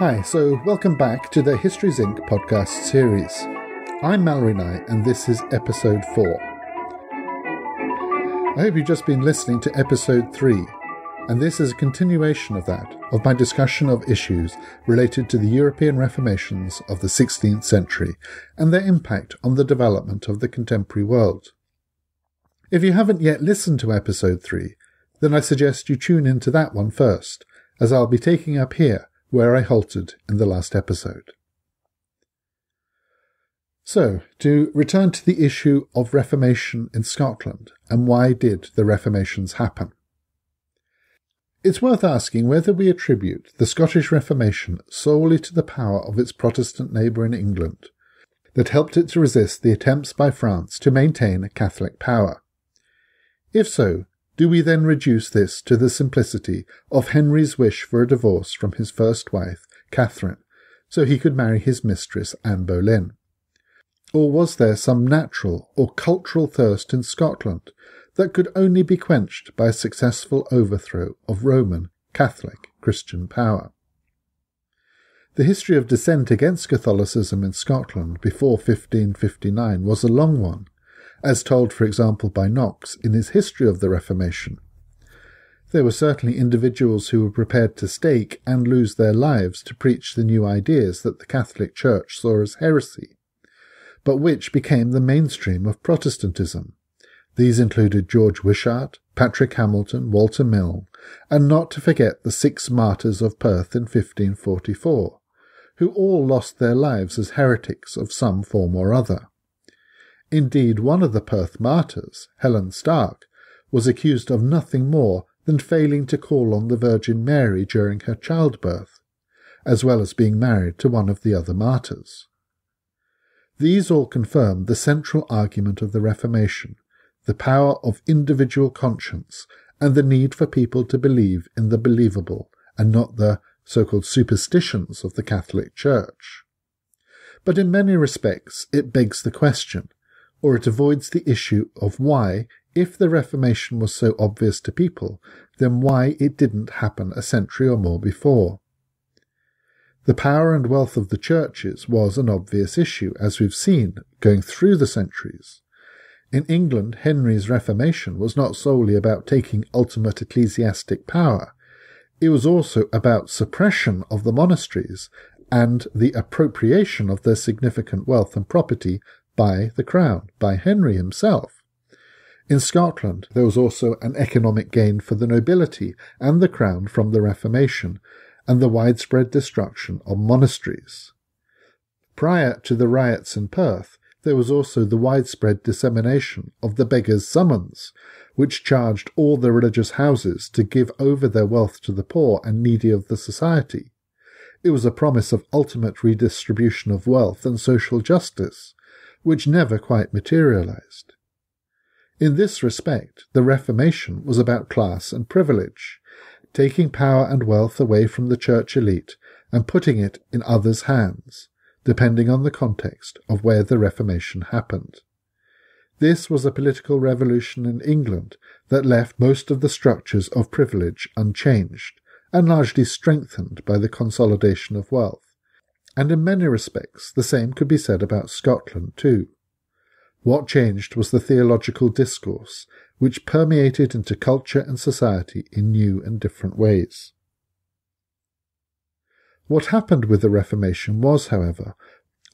Hi, so welcome back to the History's Ink podcast series. I'm Malory Nye, and this is episode 4. I hope you've just been listening to episode 3, and this is a continuation of that, of my discussion of issues related to the European Reformations of the 16th century and their impact on the development of the contemporary world. If you haven't yet listened to episode 3, then I suggest you tune into that one first, as I'll be taking up here where I halted in the last episode. So, to return to the issue of Reformation in Scotland, and why did the Reformations happen? It's worth asking whether we attribute the Scottish Reformation solely to the power of its Protestant neighbour in England, that helped it to resist the attempts by France to maintain a Catholic power. If so, do we then reduce this to the simplicity of Henry's wish for a divorce from his first wife, Catherine, so he could marry his mistress, Anne Boleyn? Or was there some natural or cultural thirst in Scotland that could only be quenched by a successful overthrow of Roman, Catholic, Christian power? The history of dissent against Catholicism in Scotland before 1559 was a long one, as told, for example, by Knox in his History of the Reformation. There were certainly individuals who were prepared to stake and lose their lives to preach the new ideas that the Catholic Church saw as heresy, but which became the mainstream of Protestantism. These included George Wishart, Patrick Hamilton, Walter Milne, and not to forget the six martyrs of Perth in 1544, who all lost their lives as heretics of some form or other. Indeed, one of the Perth martyrs, Helen Stark, was accused of nothing more than failing to call on the Virgin Mary during her childbirth, as well as being married to one of the other martyrs. These all confirm the central argument of the Reformation, the power of individual conscience and the need for people to believe in the believable and not the so-called superstitions of the Catholic Church. But in many respects it begs the question, or it avoids the issue of why, if the Reformation was so obvious to people, then why it didn't happen a century or more before. The power and wealth of the churches was an obvious issue, as we've seen, going through the centuries. In England, Henry's Reformation was not solely about taking ultimate ecclesiastic power. It was also about suppression of the monasteries and the appropriation of their significant wealth and property by the crown, by Henry himself. In Scotland, there was also an economic gain for the nobility and the crown from the Reformation and the widespread destruction of monasteries. Prior to the riots in Perth, there was also the widespread dissemination of the beggar's summons, which charged all the religious houses to give over their wealth to the poor and needy of the society. It was a promise of ultimate redistribution of wealth and social justice, which never quite materialized. In this respect, the Reformation was about class and privilege, taking power and wealth away from the church elite and putting it in others' hands, depending on the context of where the Reformation happened. This was a political revolution in England that left most of the structures of privilege unchanged and largely strengthened by the consolidation of wealth and in many respects the same could be said about Scotland too. What changed was the theological discourse, which permeated into culture and society in new and different ways. What happened with the Reformation was, however,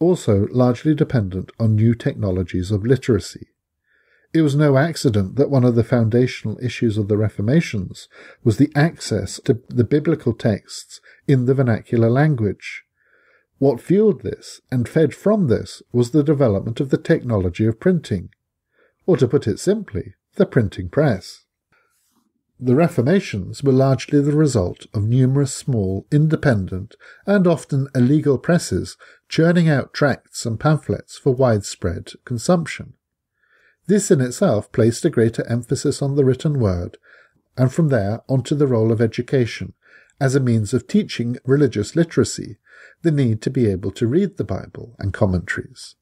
also largely dependent on new technologies of literacy. It was no accident that one of the foundational issues of the Reformations was the access to the biblical texts in the vernacular language, what fueled this and fed from this was the development of the technology of printing, or to put it simply, the printing press. The Reformations were largely the result of numerous small, independent, and often illegal presses churning out tracts and pamphlets for widespread consumption. This in itself placed a greater emphasis on the written word, and from there onto the role of education as a means of teaching religious literacy the need to be able to read the Bible and commentaries.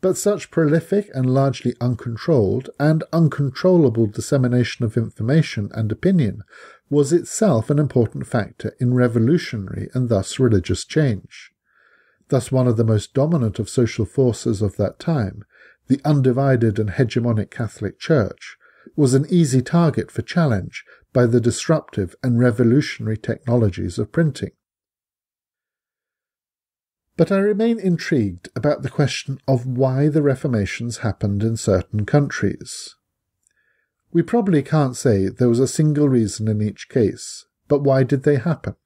But such prolific and largely uncontrolled and uncontrollable dissemination of information and opinion was itself an important factor in revolutionary and thus religious change. Thus, one of the most dominant of social forces of that time, the undivided and hegemonic Catholic Church, was an easy target for challenge by the disruptive and revolutionary technologies of printing. But I remain intrigued about the question of why the Reformations happened in certain countries. We probably can't say there was a single reason in each case, but why did they happen?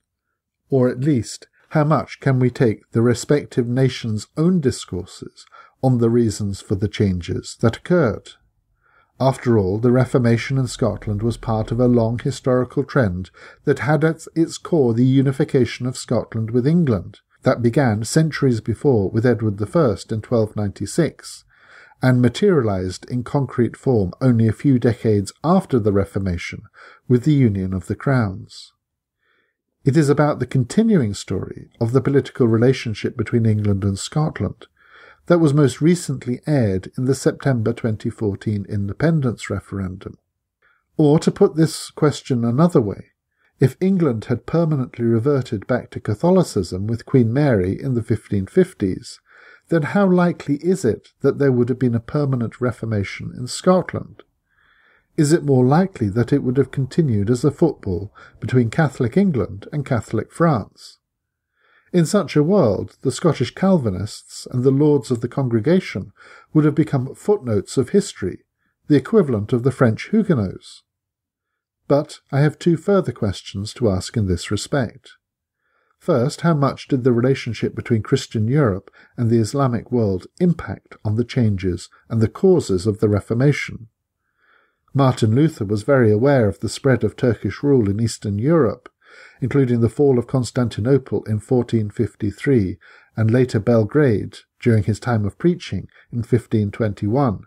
Or at least, how much can we take the respective nations' own discourses on the reasons for the changes that occurred? After all, the Reformation in Scotland was part of a long historical trend that had at its core the unification of Scotland with England, that began centuries before with Edward I in 1296 and materialized in concrete form only a few decades after the Reformation with the Union of the Crowns. It is about the continuing story of the political relationship between England and Scotland that was most recently aired in the September 2014 independence referendum. Or, to put this question another way, if England had permanently reverted back to Catholicism with Queen Mary in the 1550s, then how likely is it that there would have been a permanent Reformation in Scotland? Is it more likely that it would have continued as a football between Catholic England and Catholic France? In such a world, the Scottish Calvinists and the Lords of the Congregation would have become footnotes of history, the equivalent of the French Huguenots. But I have two further questions to ask in this respect. First, how much did the relationship between Christian Europe and the Islamic world impact on the changes and the causes of the Reformation? Martin Luther was very aware of the spread of Turkish rule in Eastern Europe, including the fall of Constantinople in 1453 and later Belgrade during his time of preaching in 1521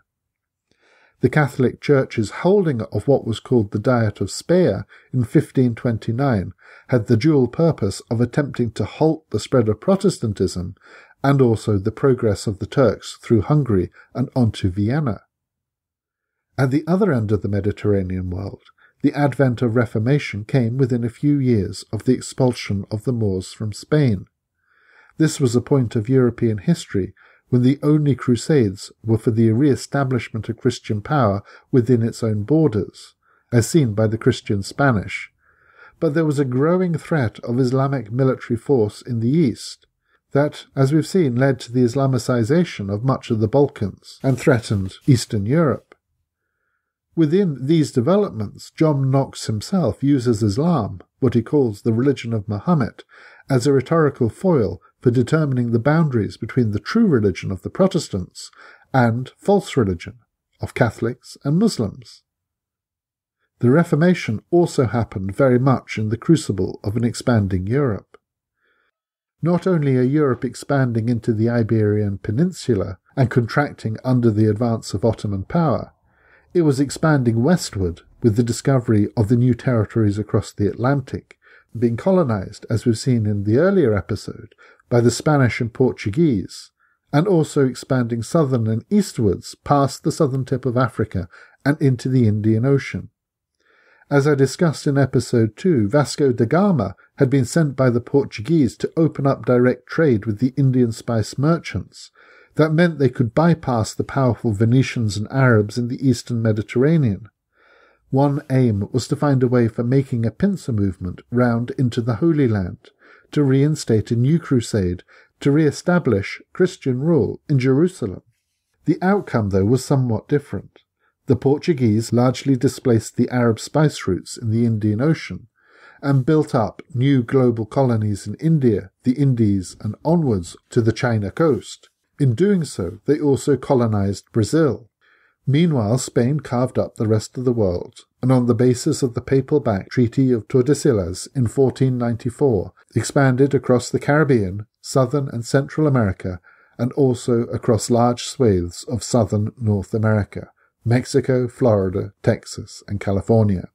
the Catholic Church's holding of what was called the Diet of Speyer in 1529 had the dual purpose of attempting to halt the spread of Protestantism and also the progress of the Turks through Hungary and onto Vienna. At the other end of the Mediterranean world, the advent of Reformation came within a few years of the expulsion of the Moors from Spain. This was a point of European history when the only crusades were for the re-establishment of Christian power within its own borders, as seen by the Christian Spanish. But there was a growing threat of Islamic military force in the east, that, as we've seen, led to the Islamicization of much of the Balkans and threatened Eastern Europe. Within these developments, John Knox himself uses Islam, what he calls the religion of Muhammad, as a rhetorical foil for determining the boundaries between the true religion of the Protestants and false religion of Catholics and Muslims. The Reformation also happened very much in the crucible of an expanding Europe. Not only a Europe expanding into the Iberian Peninsula and contracting under the advance of Ottoman power, it was expanding westward with the discovery of the new territories across the Atlantic, being colonized, as we've seen in the earlier episode, by the Spanish and Portuguese, and also expanding southern and eastwards past the southern tip of Africa and into the Indian Ocean. As I discussed in episode 2, Vasco da Gama had been sent by the Portuguese to open up direct trade with the Indian spice merchants. That meant they could bypass the powerful Venetians and Arabs in the eastern Mediterranean. One aim was to find a way for making a pincer movement round into the Holy Land, to reinstate a new crusade to re-establish Christian rule in Jerusalem. The outcome, though, was somewhat different. The Portuguese largely displaced the Arab spice routes in the Indian Ocean and built up new global colonies in India, the Indies, and onwards to the China coast. In doing so, they also colonized Brazil. Meanwhile, Spain carved up the rest of the world, and on the basis of the papal-backed Treaty of Tordesillas in 1494, expanded across the Caribbean, Southern and Central America, and also across large swathes of southern North America, Mexico, Florida, Texas, and California.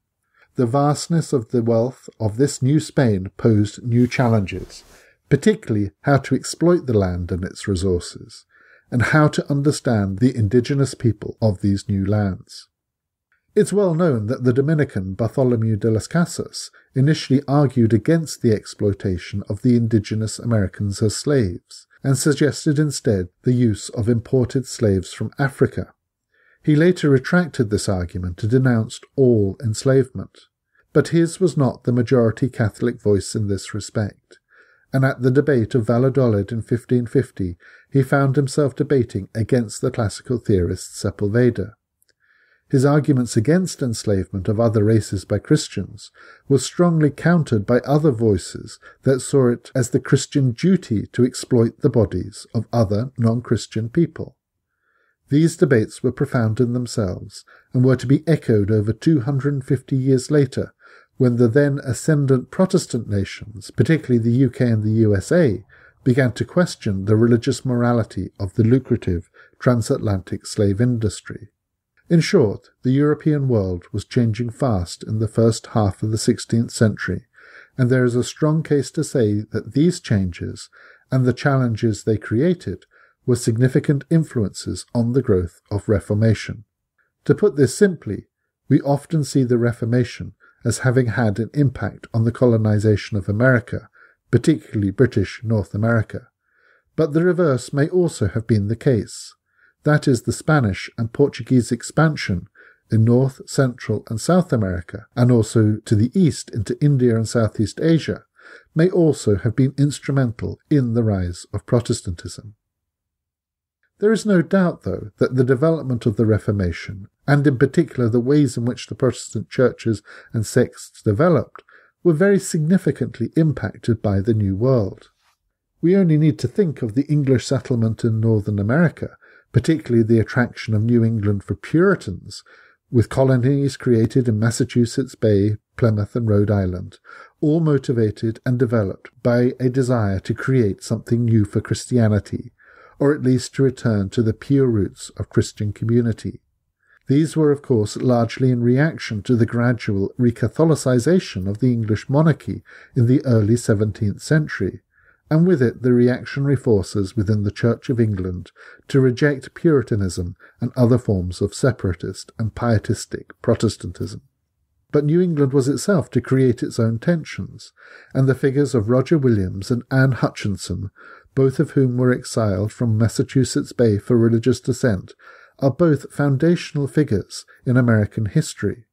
The vastness of the wealth of this new Spain posed new challenges, particularly how to exploit the land and its resources, and how to understand the indigenous people of these new lands. It's well known that the Dominican Bartholomew de las Casas initially argued against the exploitation of the indigenous Americans as slaves, and suggested instead the use of imported slaves from Africa. He later retracted this argument and denounced all enslavement. But his was not the majority Catholic voice in this respect, and at the debate of Valladolid in 1550 he found himself debating against the classical theorist Sepulveda. His arguments against enslavement of other races by Christians were strongly countered by other voices that saw it as the Christian duty to exploit the bodies of other non-Christian people. These debates were profound in themselves and were to be echoed over 250 years later when the then ascendant Protestant nations, particularly the UK and the USA, began to question the religious morality of the lucrative transatlantic slave industry. In short, the European world was changing fast in the first half of the 16th century, and there is a strong case to say that these changes and the challenges they created were significant influences on the growth of Reformation. To put this simply, we often see the Reformation as having had an impact on the colonization of America, particularly British North America. But the reverse may also have been the case that is, the Spanish and Portuguese expansion in North, Central, and South America, and also to the east into India and Southeast Asia, may also have been instrumental in the rise of Protestantism. There is no doubt, though, that the development of the Reformation, and in particular the ways in which the Protestant churches and sects developed, were very significantly impacted by the New World. We only need to think of the English settlement in Northern America particularly the attraction of New England for Puritans, with colonies created in Massachusetts Bay, Plymouth, and Rhode Island, all motivated and developed by a desire to create something new for Christianity, or at least to return to the pure roots of Christian community. These were, of course, largely in reaction to the gradual recatholicization of the English monarchy in the early 17th century, and with it the reactionary forces within the Church of England to reject Puritanism and other forms of separatist and pietistic Protestantism. But New England was itself to create its own tensions, and the figures of Roger Williams and Anne Hutchinson, both of whom were exiled from Massachusetts Bay for religious dissent, are both foundational figures in American history.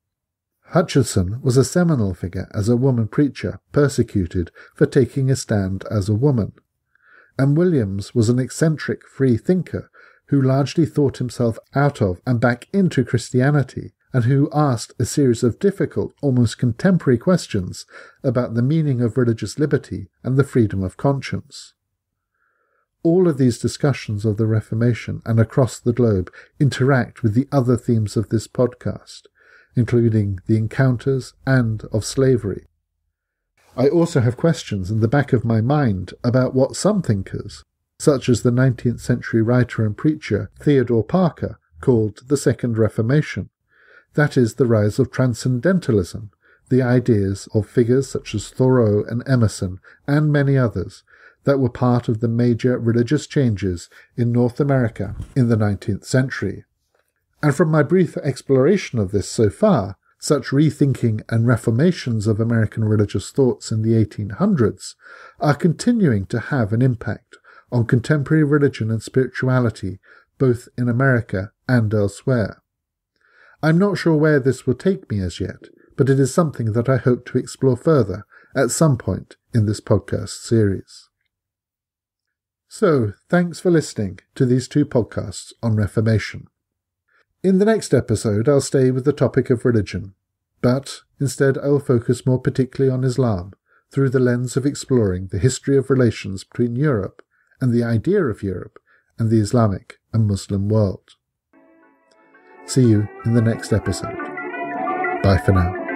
Hutchinson was a seminal figure as a woman preacher persecuted for taking a stand as a woman, and Williams was an eccentric free thinker who largely thought himself out of and back into Christianity, and who asked a series of difficult, almost contemporary questions about the meaning of religious liberty and the freedom of conscience. All of these discussions of the Reformation and across the globe interact with the other themes of this podcast including the encounters and of slavery. I also have questions in the back of my mind about what some thinkers, such as the 19th century writer and preacher Theodore Parker, called the Second Reformation. That is the rise of transcendentalism, the ideas of figures such as Thoreau and Emerson, and many others, that were part of the major religious changes in North America in the 19th century. And from my brief exploration of this so far, such rethinking and reformations of American religious thoughts in the 1800s are continuing to have an impact on contemporary religion and spirituality, both in America and elsewhere. I'm not sure where this will take me as yet, but it is something that I hope to explore further at some point in this podcast series. So, thanks for listening to these two podcasts on Reformation. In the next episode, I'll stay with the topic of religion, but instead I'll focus more particularly on Islam through the lens of exploring the history of relations between Europe and the idea of Europe and the Islamic and Muslim world. See you in the next episode. Bye for now.